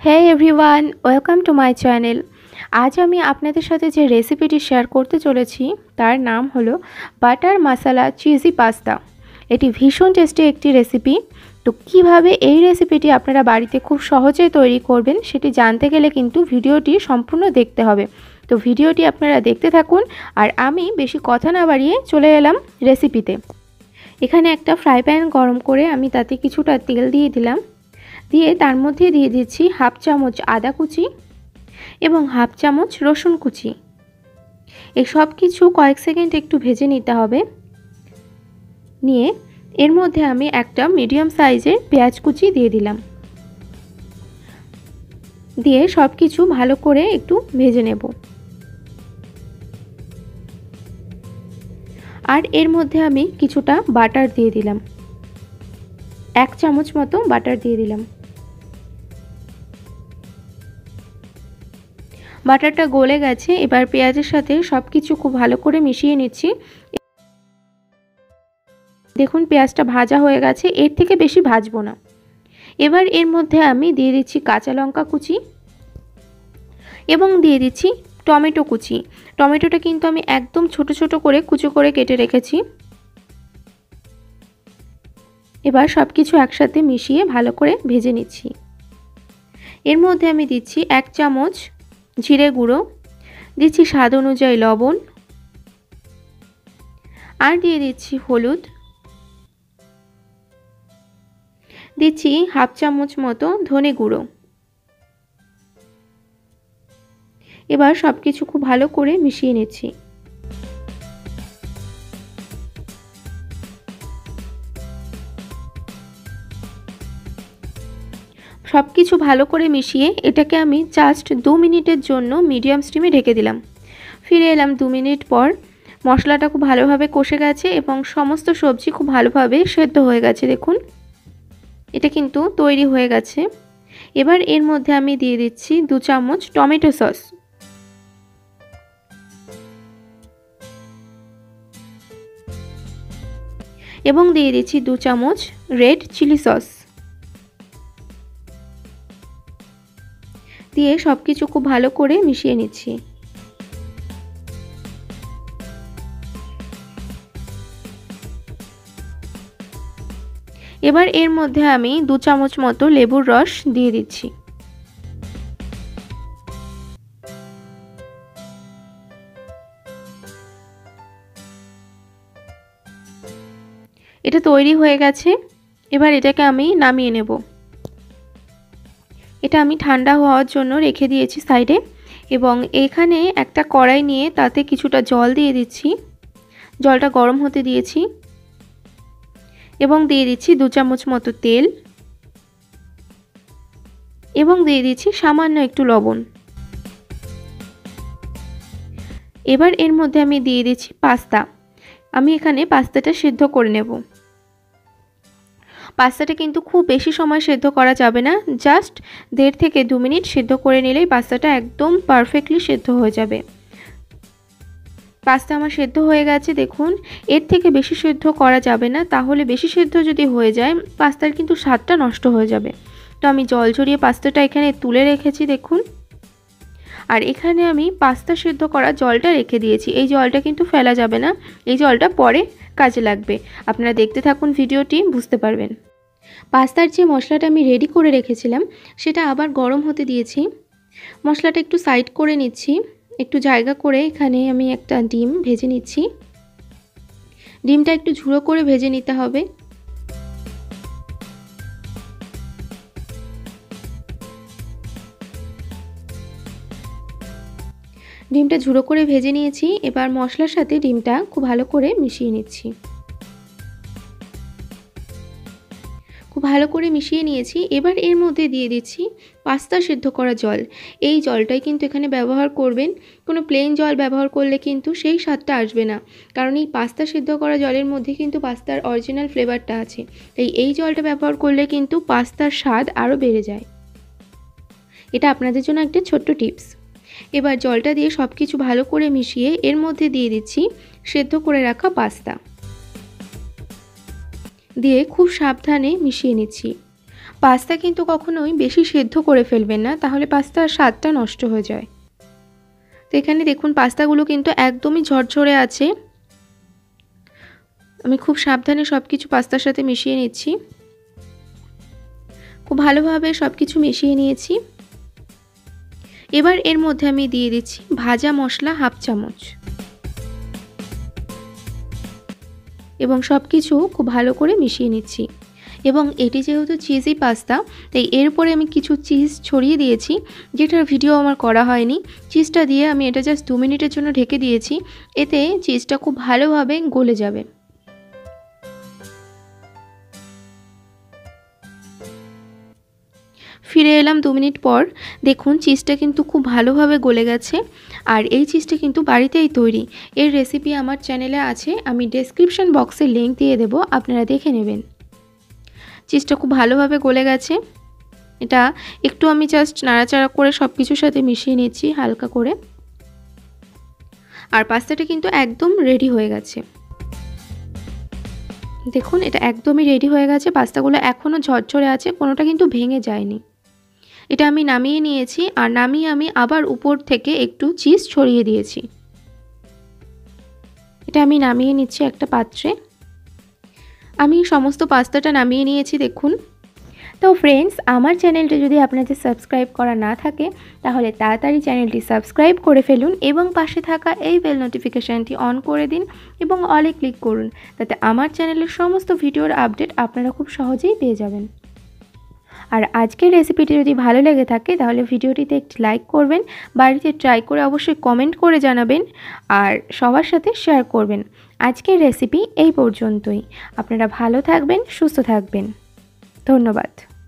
Hey everyone welcome to my channel আজ আমি আপনাদের সাথে যে রেসিপিটি শেয়ার করতে চলেছি, তার নাম হলো বাটার মশালা চিজি পাস্তা এটি ভীষণ টেস্টি একটি রেসিপি তো কীভাবে এই রেসিপিটি আপনারা বাড়িতে খুব সহজে তৈরি করবেন, সেটি জানতে গেলে কিন্তু ভিডিওটি সম্পূর্ণ দেখতে হবে। তো ভিডিওটি আপনারা দেখতে থাকুন, আর আমি বেশি কথা না বাড়িয়ে চলে এলাম রেসিপিতে এখানে একটা ফ্রাই প্যান গরম করে আমি তাতে কিছুটা তেল দিয়ে দিলাম। দিয়ে তার মধ্যে দিয়ে দিচ্ছি হাফ চামচ আদা কুচি এবং হাফ চামচ রসুন কুচি। এই সব কিছু কয়েক সেকেন্ড একটু ভেজে নিতে হবে। নিয়ে এর মধ্যে আমি একটা মিডিয়াম সাইজের পেঁয়াজ কুচি দিয়ে দিলাম। দিয়ে সব কিছু ভালো করে একটু ভেজে নেব। আর এর মধ্যে আমি কিছুটা বাটার দিয়ে দিলাম। এক চামচ মতো বাটার দিয়ে দিলাম। বাটারটা গলে গেছে, এবার পেঁয়াজের সাথে সব কিছু খুব ভালো করে মিশিয়ে নিচ্ছি। দেখুন পেঁয়াজটা ভাজা হয়ে গেছে, এর থেকে বেশি ভাজবো না। এবার এর মধ্যে আমি দিয়ে দিচ্ছি কাঁচা লঙ্কা কুচি এবং দিয়ে দিচ্ছি টমেটো কুচি। টমেটোটা কিন্তু আমি একদম ছোট ছোট করে কুচো করে কেটে রেখেছি। এবার সব কিছু একসাথে মিশিয়ে ভালো করে ভেজে নিচ্ছি। এর মধ্যে আমি দিচ্ছি এক চামচ জিরে গুঁড়ো, দিচ্ছি স্বাদ অনুযায়ী লবণ, আর দিয়ে দিচ্ছি হলুদ, দিচ্ছি হাফ চামচ মতো ধনে গুঁড়ো। এবার সব কিছু খুব ভালো করে মিশিয়ে নিচ্ছি। সব কিছু ভালো করে মিশিয়ে এটাকে আমি জাস্ট দু মিনিটের জন্য মিডিয়াম স্টিমে ঢেকে দিলাম। ফিরে এলাম দু মিনিট পর, মশলাটা খুব ভালোভাবে কষে গেছে এবং সমস্ত সবজি খুব ভালোভাবে সেদ্ধ হয়ে গেছে, দেখুন। এটা কিন্তু তৈরি হয়ে গেছে। এবার এর মধ্যে আমি দিয়ে দিচ্ছি দু চামচ টমেটো সস। এবং দিয়ে দিচ্ছি দু চামচ রেড চিলি সস দিয়ে সব কিছু খুব ভালো করে মিশিয়ে নিচ্ছি। এবার এর মধ্যে আমি দু চামচ মতো লেবুর রস দিয়ে দিচ্ছি। এটা তৈরি হয়ে গেছে। এবার এটাকে আমি নামিয়ে নেব। এটা আমি ঠান্ডা হওয়ার জন্য রেখে দিয়েছি সাইডে। এবং এখানে একটা কড়াই নিয়ে তাতে কিছুটা জল দিয়ে দিচ্ছি। জলটা গরম হতে দিয়েছি। এবং দিয়ে দিচ্ছি দু চামচ মতো তেল। এবং দিয়ে দিচ্ছি সামান্য একটু লবণ। এবার এর মধ্যে আমি দিয়ে দিচ্ছি পাস্তা। আমি এখানে পাস্তাটা সিদ্ধ করে নেব। পাস্তাটা কিন্তু খুব বেশি সময় সেদ্ধ করা যাবে না। জাস্ট দেড় থেকে দু মিনিট সেদ্ধ করে নিলেই পাস্তাটা একদম পারফেক্টলি সেদ্ধ হয়ে যাবে। পাস্তা আমার সেদ্ধ হয়ে গেছে, দেখুন। এর থেকে বেশি সেদ্ধ করা যাবে না। তাহলে বেশি সেদ্ধ যদি হয়ে যায়, পাস্তার কিন্তু স্বাদটা নষ্ট হয়ে যাবে। তো আমি জল ঝরিয়ে পাস্তাটা এখানে তুলে রেখেছি, দেখুন। আর এখানে আমি পাস্তা সেদ্ধ করা জলটা রেখে দিয়েছি। এই জলটা কিন্তু ফেলা যাবে না। এই জলটা পরে কাজে লাগবে। আপনারা দেখতে থাকুন ভিডিওটি, বুঝতে পারবেন। পাস্তার যে মশলাটা আমি রেডি করে রেখেছিলাম, সেটা আবার গরম হতে দিয়েছি। মশলাটা একটু সাইড করে নিচ্ছি। একটু জায়গা করে এখানে আমি একটা ডিম ভেজে নিচ্ছি। ডিমটা একটু ঝুড়ো করে ভেজে নিতে হবে। ডিমটা ঝুড়ো করে ভেজে নিয়েছি। এবার মশলার সাথে ডিমটা খুব ভালো করে মিশিয়ে নিচ্ছি। ভালো করে মিশিয়ে নিয়েছি। এবার এর মধ্যে দিয়ে দিচ্ছি পাস্তা সেদ্ধ করা জল। এই জলটাই কিন্তু এখানে ব্যবহার করবেন। কোনো প্লেন জল ব্যবহার করলে কিন্তু সেই স্বাদটা আসবে না। কারণ এই পাস্তা সেদ্ধ করা জলের মধ্যে কিন্তু পাস্তার অরিজিনাল ফ্লেভারটা আছে। তাই এই জলটা ব্যবহার করলে কিন্তু পাস্তার স্বাদ আরও বেড়ে যায়। এটা আপনাদের জন্য একটা ছোট্ট টিপস। এবার জলটা দিয়ে সব কিছু ভালো করে মিশিয়ে এর মধ্যে দিয়ে দিচ্ছি সেদ্ধ করে রাখা পাস্তা। দিয়ে খুব সাবধানে মিশিয়ে নিচ্ছি। পাস্তা কিন্তু কখনোই বেশি সেদ্ধ করে ফেলবেন না, তাহলে পাস্তার স্বাদটা নষ্ট হয়ে যায়। তো এখানে দেখুন, পাস্তাগুলো কিন্তু একদমই ঝরঝরে আছে। আমি খুব সাবধানে সব কিছু পাস্তার সাথে মিশিয়ে নিচ্ছি। খুব ভালোভাবে সব কিছু মিশিয়ে নিয়েছি। এবার এর মধ্যে আমি দিয়ে দিচ্ছি ভাজা মশলা হাফ চামচ। এবং সব কিছু খুব ভালো করে মিশিয়ে নিচ্ছি। এবং এটি যেহেতু চিজি পাস্তা, তাই এরপরে আমি কিছু চিজ ছড়িয়ে দিয়েছি, যেটার ভিডিও আমার করা হয়নি। চিজটা দিয়ে আমি এটা জাস্ট দু মিনিটের জন্য ঢেকে দিয়েছি, এতে চিজটা খুব ভালোভাবে গলে যাবে। ফিরে এলাম দু মিনিট পর। দেখুন চিজটা কিন্তু খুব ভালোভাবে গলে গেছে। আর এই চিজটা কিন্তু বাড়িতেই তৈরি। এর রেসিপি আমার চ্যানেলে আছে। আমি ডেসক্রিপশন বক্সে লিঙ্ক দিয়ে দেবো। আপনারা দেখে নেবেন। চিজটা খুব ভালোভাবে গলে গেছে। এটা একটু আমি জাস্ট নাড়াচাড়া করে সব কিছুর সাথে মিশিয়ে নিচ্ছি হালকা করে। আর পাস্তাটা কিন্তু একদম রেডি হয়ে গেছে। দেখুন, এটা একদমই রেডি হয়ে গেছে। পাস্তাগুলো এখনও ঝরঝরে আছে। কোনোটা কিন্তু ভেঙে যায়নি। এটা আমি নামিয়ে নিয়েছি আর নামিয়ে আমি আবার উপর থেকে একটু চিজ ছড়িয়ে দিয়েছি। এটা আমি নামিয়ে নিচ্ছি একটা পাত্রে। আমি সমস্ত পাস্তাটা নামিয়ে নিয়েছি, দেখুন। তো ফ্রেন্ডস আমার চ্যানেলটি যদি আপনাদের সাবস্ক্রাইব করা না থাকে, তাহলে তাড়াতাড়ি চ্যানেলটি সাবস্ক্রাইব করে ফেলুন এবং পাশে থাকা এই বেল নোটিফিকেশানটি অন করে দিন এবং অলে ক্লিক করুন। তাতে আমার চ্যানেলের সমস্ত ভিডিওর আপডেট আপনারা খুব সহজেই পেয়ে যাবেন। আর আজকের রেসিপিটি যদি ভালো লেগে থাকে, তাহলে ভিডিওটিতে একটি লাইক করবেন, বাড়িতে ট্রাই করে অবশ্যই কমেন্ট করে জানাবেন, আর সবার সাথে শেয়ার করবেন। আজকের রেসিপি এই পর্যন্তই। আপনারা ভালো থাকবেন, সুস্থ থাকবেন। ধন্যবাদ।